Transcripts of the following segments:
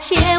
切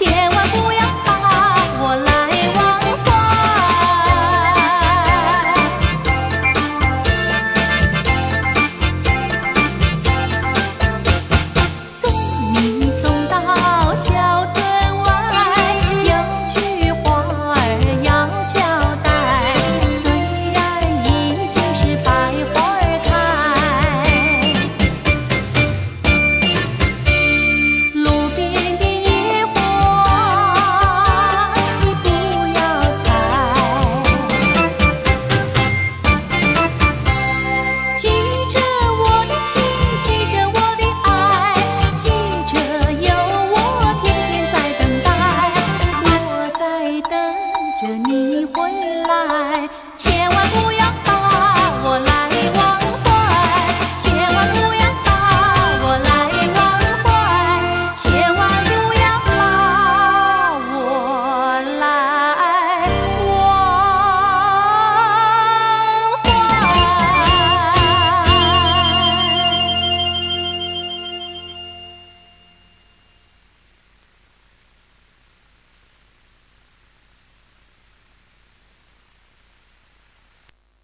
天着你回来千万不要